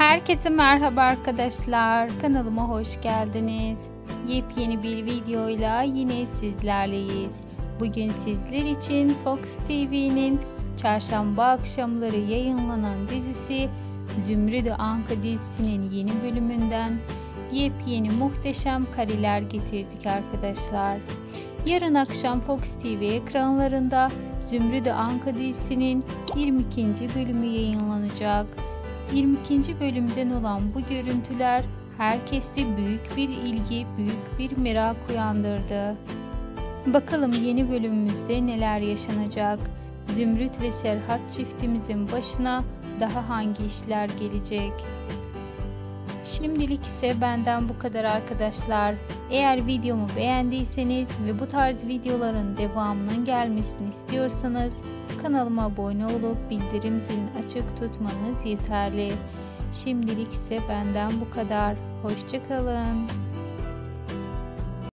Herkese merhaba arkadaşlar. Kanalıma hoş geldiniz. Yepyeni bir videoyla yine sizlerleyiz. Bugün sizler için Fox TV'nin çarşamba akşamları yayınlanan dizisi Zümrüdü Anka dizisinin yeni bölümünden yepyeni muhteşem kareler getirdik arkadaşlar. Yarın akşam Fox TV ekranlarında Zümrüdü Anka dizisinin 22. bölümü yayınlanacak. 22. bölümden olan bu görüntüler herkeste büyük bir ilgi, büyük bir merak uyandırdı. Bakalım yeni bölümümüzde neler yaşanacak? Zümrüt ve Serhat çiftimizin başına daha hangi işler gelecek? Şimdilik ise benden bu kadar arkadaşlar. Eğer videomu beğendiyseniz ve bu tarz videoların devamının gelmesini istiyorsanız kanalıma abone olup bildirim zilini açık tutmanız yeterli. Şimdilik ise benden bu kadar. Hoşçakalın.